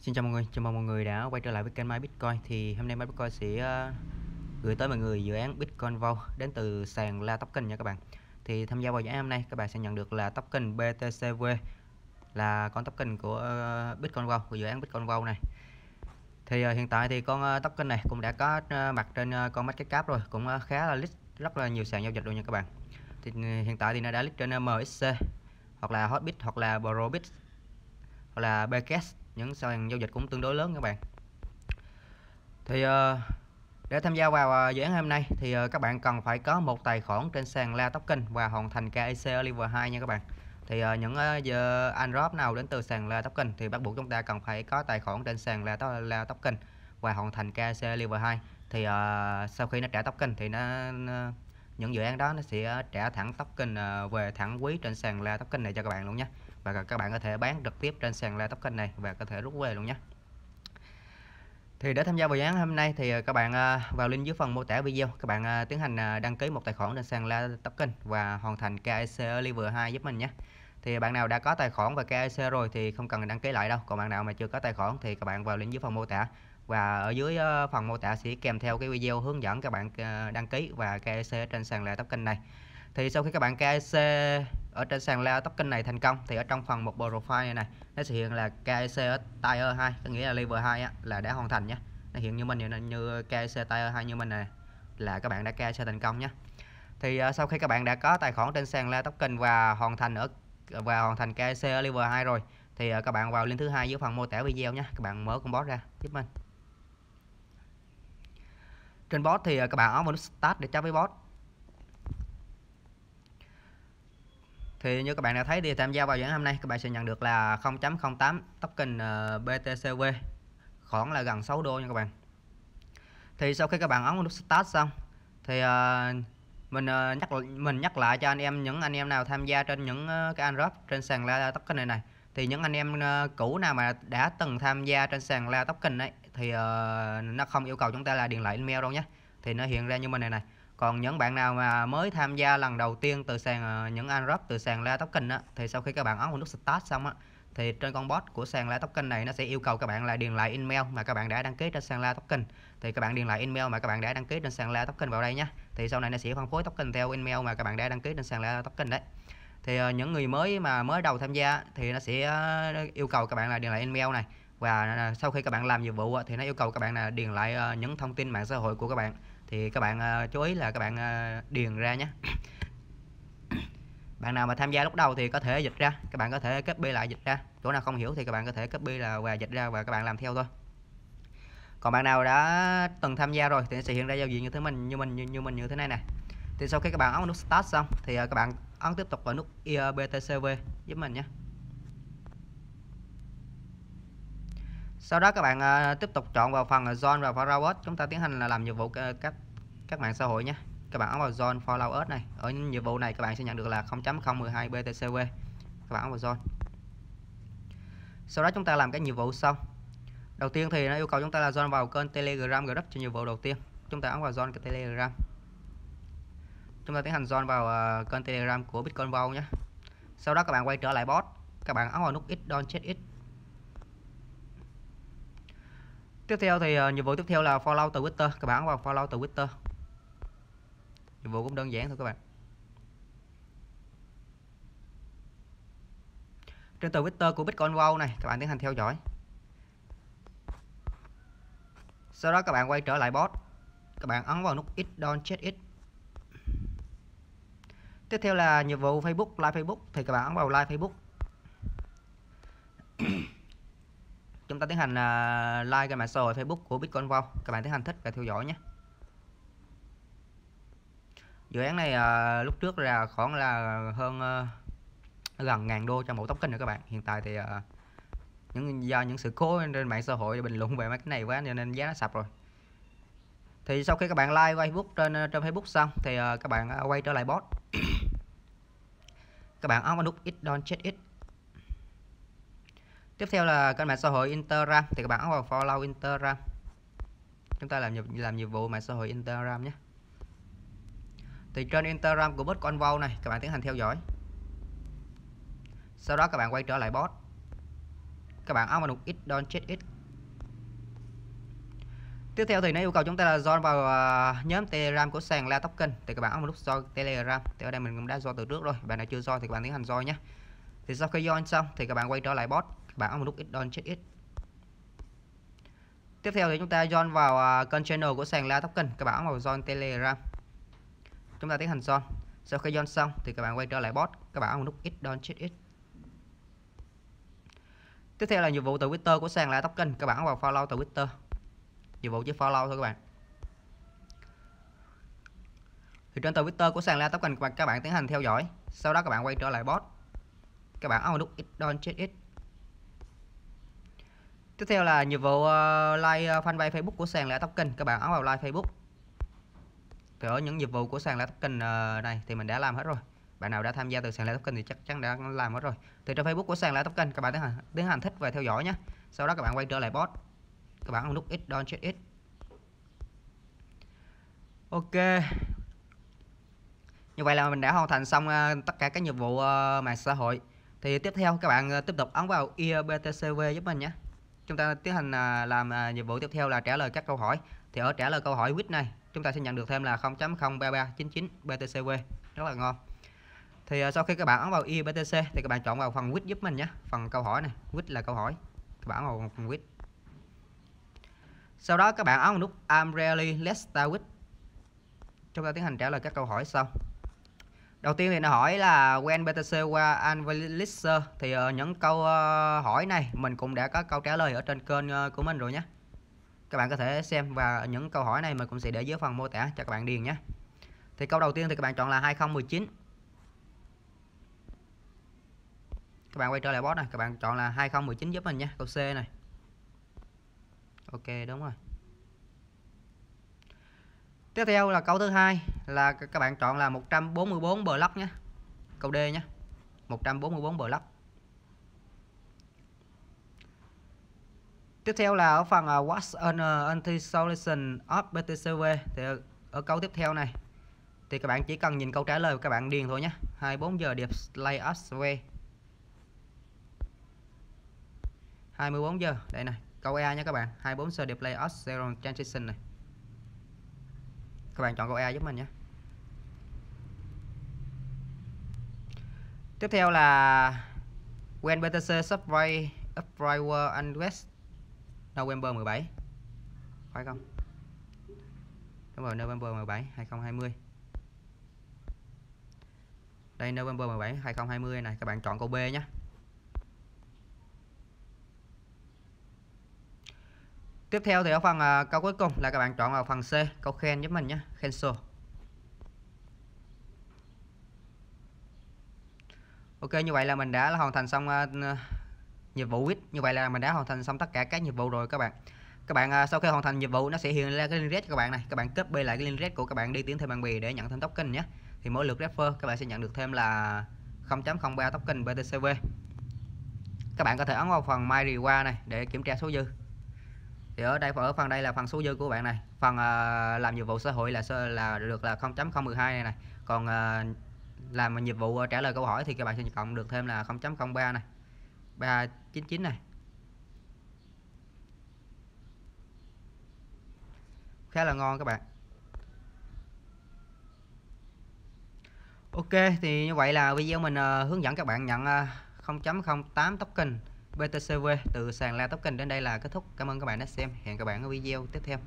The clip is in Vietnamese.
Xin chào mọi người, chào mừng mọi người đã quay trở lại với kênh My Bitcoin thì hôm nay My Bitcoin sẽ ờ, gửi tới mọi người dự án Bitcoin Vault đến từ sàn La Token nha các bạn. Thì tham gia vào dự án hôm nay các bạn sẽ nhận được là token BTCV là con token của ờ, Bitcoin Vault của dự án Bitcoin Vault này. Thì ờ, hiện tại thì con token này cũng đã có mặt trên con market cáp rồi, cũng khá là list rất là nhiều sàn giao dịch rồi nha các bạn. Thì ừ, hiện tại thì nó đã list trên MXC hoặc là Hotbit hoặc là Probit hoặc là Bcash những sàn giao dịch cũng tương đối lớn các bạn. Thì ờ, để tham gia vào ờ, dự án hôm nay thì ờ, các bạn cần phải có một tài khoản trên sàn La Token và hoàn thành KEC ở level 2 nha các bạn. Thì những giờ Android nào đến từ sàn La Token thì bắt buộc chúng ta cần phải có tài khoản trên sàn La, La Token và hoàn thành KEC level 2 thì uh, sau khi nó trả token thì nó, nó những dự án đó nó sẽ trả thẳng token uh, về thẳng quý trên sàn La Token này cho các bạn luôn nhé và các bạn có thể bán trực tiếp trên sàn La Token này và có thể rút về luôn nhé. Thì để tham gia vào dự án hôm nay thì ờ, các bạn ờ, vào link dưới phần mô tả video, các bạn ờ, tiến hành đăng ký một tài khoản trên sàn La Token và hoàn thành KIC level 2 giúp mình nhé. Thì bạn nào đã có tài khoản và KIC rồi thì không cần đăng ký lại đâu. Còn bạn nào mà chưa có tài khoản thì các bạn vào link dưới phần mô tả. Và ở dưới phần mô tả sẽ kèm theo cái video hướng dẫn các bạn đăng ký và KIC trên sàn La Token này. Thì sau khi các bạn KIC ở trên sàn La token này thành công thì ở trong phần một profile này, này nó sẽ hiện là KEC ở tier 2 có nghĩa là level 2 á, là đã hoàn thành nhé nó hiện như mình như, như KEC tier 2 như mình này là các bạn đã KEC thành công nhé thì uh, sau khi các bạn đã có tài khoản trên sàn La token và hoàn thành ở và hoàn thành KEC ở level 2 rồi thì uh, các bạn vào link thứ hai dưới phần mô tả video nhé các bạn mở con bot ra giúp mình. Trên bot thì uh, các bạn ấn vào nút start để chat với bot. Thì như các bạn đã thấy thì tham gia vào dự hôm nay các bạn sẽ nhận được là 0.08 token BTCV khoảng là gần 6 đô nha các bạn. Thì sau khi các bạn ấn nút start xong thì uh, mình uh, nhắc mình nhắc lại cho anh em những anh em nào tham gia trên những uh, cái Android trên sàn la token này này. Thì những anh em uh, cũ nào mà đã từng tham gia trên sàn la token ấy thì uh, nó không yêu cầu chúng ta là điền lại email đâu nhé. Thì nó hiện ra như mình này này còn những bạn nào mà mới tham gia lần đầu tiên từ sàn ờ, những những Android từ sàn La Token á, thì sau khi các bạn ấn vào nút start xong á, thì trên con bot của sàn La Token này nó sẽ yêu cầu các bạn là điền lại email mà các bạn đã đăng ký trên sàn La Token thì các bạn điền lại email mà các bạn đã đăng ký trên sàn La Token vào đây nhé thì sau này nó sẽ phân phối token theo email mà các bạn đã đăng ký trên sàn La Token đấy. Thì ờ, những người mới mà mới đầu tham gia thì nó sẽ ờ, yêu cầu các bạn là điền lại email này. Và sau khi các bạn làm nhiệm vụ thì nó yêu cầu các bạn là điền lại những thông tin mạng xã hội của các bạn thì các bạn ờ, chú ý là các bạn ờ, điền ra nhé. Bạn nào mà tham gia lúc đầu thì có thể dịch ra các bạn có thể copy lại dịch ra. Chỗ nào không hiểu thì các bạn có thể copy là và dịch ra và các bạn làm theo thôi. Còn bạn nào đã từng tham gia rồi thì sẽ hiện ra giao diện như thế mình như mình như, như mình như thế này nè. Thì sau khi các bạn ấn nút start xong thì ờ, các bạn ấn tiếp tục vào nút IBTCV giúp mình nhé. Sau đó các bạn uh, tiếp tục chọn vào phần join và followers chúng ta tiến hành là làm nhiệm vụ ờ, các các mạng xã hội nhé. Các bạn ấn vào join follow us này. Ở nhiệm vụ này các bạn sẽ nhận được là 0.012 BTCV các bạn ấn vào join sau đó chúng ta làm cái nhiệm vụ sau. Đầu tiên thì nó yêu cầu chúng ta là join vào kênh telegram group cho nhiệm vụ đầu tiên. Chúng ta ấn vào join cái telegram. Chúng ta tiến hành join vào uh, kênh telegram của bitcoin vault nhé. Sau đó các bạn quay trở lại bot. Các bạn ấn vào nút x don check it tiếp theo thì ờ, nhiệm vụ tiếp theo là follow từ Twitter các bạn vào follow từ Twitter nhiệm vụ cũng đơn giản thôi các bạn. Trên từ Twitter của Bitcoin Wow này, các bạn tiến hành theo dõi. Sau đó các bạn quay trở lại bot. Các bạn ấn vào nút x, don't check it. Tiếp theo là nhiệm vụ Facebook like Facebook. Thì các bạn ấn vào like Facebook. Chúng ta tiến hành uh, like cái mạng xã hội Facebook của Bitcoin Vault các bạn tiến hành thích và theo dõi nhé. Dự án này uh, lúc trước là khoảng là hơn uh, gần ngàn đô cho một token nữa các bạn. Hiện tại thì uh, những do những sự cố trên mạng xã hội bình luận về mấy cái này quá nên giá nó sập rồi. Thì sau khi các bạn like Facebook trên trên Facebook xong thì uh, các bạn uh, quay trở lại bot. Các bạn ấn vào nút it don't check it tiếp theo là kênh mạng xã hội Instagram. Thì các bạn vào follow Instagram. Chúng ta làm làm nhiệm vụ mạng xã hội Instagram nhé. Thì trên Instagram của bot convo này các bạn tiến hành theo dõi. Sau đó các bạn quay trở lại bot các bạn ấn vào nút x don't chết x tiếp theo thì nó yêu cầu chúng ta là join vào uh, nhóm telegram của sàn la token thì các bạn ấn vào nút join telegram. Thì ở đây mình cũng đã join từ trước rồi. Bạn nào chưa join thì các bạn tiến hành join nhé. Thì sau khi join xong thì các bạn quay trở lại bot các bạn ấn ít nút x don't chết ít. Tiếp theo thì chúng ta join vào à, kênh channel của sàn la token các bạn ấn vào join telegram. Chúng ta tiến hành join. Sau khi join xong thì các bạn quay trở lại bot, các bạn ấn vào nút ít don chết ít. Tiếp theo là nhiệm vụ từ Twitter của sàn la token các bạn vào follow từ Twitter. Nhiệm vụ chỉ follow thôi các bạn. Thì trên tờ Twitter của sàn la token các bạn tiến hành theo dõi. Sau đó các bạn quay trở lại bot. Các bạn ấn vào nút don't chết it tiếp theo là nhiệm vụ ờ, like ờ, fanpage Facebook của sàn lẻ token các bạn ấn vào like Facebook. Thì ở những nhiệm vụ của sàn lẻ token ờ, này thì mình đã làm hết rồi. Bạn nào đã tham gia từ sàn lẻ Token thì chắc chắn đã làm hết rồi. Thì trên Facebook của sàn lẻ Token các bạn tiến hành tiến hành thích và theo dõi nhé. Sau đó các bạn quay trở lại bot các bạn ấn nút x don't check it ok. Như vậy là mình đã hoàn thành xong tất cả các nhiệm vụ mạng xã hội. Thì tiếp theo các bạn tiếp tục ấn vào IBTCV giúp mình nhé chúng ta tiến hành à, làm à, nhiệm vụ tiếp theo là trả lời các câu hỏi. Thì ở trả lời câu hỏi quiz này, chúng ta sẽ nhận được thêm là 0.03399 BTCV rất là ngon. Thì à, sau khi các bạn ấn vào IBTC thì các bạn chọn vào phần quiz giúp mình nhé. Phần câu hỏi này quiz là câu hỏi. Các bạn ấn vào phần quiz sau đó các bạn ấn vào nút I'm really let's start with chúng ta tiến hành trả lời các câu hỏi sau đầu tiên thì nó hỏi là when BTC qua Analyzer thì uh, những câu uh, hỏi này mình cũng đã có câu trả lời ở trên kênh uh, của mình rồi nhé. Các bạn có thể xem và những câu hỏi này mình cũng sẽ để dưới phần mô tả cho các bạn điền nhé. Thì câu đầu tiên thì các bạn chọn là 2019 các bạn quay trở lại bot này các bạn chọn là 2019 giúp mình nhé câu C này. Ok đúng rồi. Tiếp theo là câu thứ hai là các bạn chọn là 144 block nhé. Câu D nhé. 144 block tiếp theo là ở phần uh, what's an uh, anti-solution of BTCV thì ở, ở câu tiếp theo này thì các bạn chỉ cần nhìn câu trả lời các bạn điền thôi nhé. 24 giờ điệp display us away 24 giờ đây này câu A nha các bạn. 24 giờ display us zero transition này. Các bạn chọn câu A giúp mình nhé. Tiếp theo là when BTC subway upright and unrest November 17 phải không? Đúng rồi November 17 2020 đây November 17 2020 này các bạn chọn câu B nhé. Tiếp theo thì ở phần uh, câu cuối cùng là các bạn chọn vào phần C, câu khen giúp mình nhé, cancel. Ok như vậy là mình đã hoàn thành xong uh, nhiệm vụ quýt. Như vậy là mình đã hoàn thành xong tất cả các nhiệm vụ rồi các bạn. Các bạn uh, sau khi hoàn thành nhiệm vụ nó sẽ hiện ra cái link red cho các bạn này. Các bạn copy lại cái link red của các bạn đi tiến thêm bạn bè để nhận thêm token nhé. Thì mỗi lượt refer các bạn sẽ nhận được thêm là 0.03 token BTCV. Các bạn có thể ấn vào phần My Reward này để kiểm tra số dư thì ở đây ở phần đây là phần số dư của bạn này phần uh, làm nhiệm vụ xã hội là là được là 0.012 này này còn uh, làm nhiệm vụ ờ, trả lời câu hỏi thì các bạn sẽ cộng được thêm là 0.03 này 399 này khá là ngon các bạn Ok thì như vậy là video mình uh, hướng dẫn các bạn nhận ờ, uh, 0.08 token BTCV từ sàn La Token đến đây là kết thúc. Cảm ơn các bạn đã xem. Hẹn các bạn ở video tiếp theo.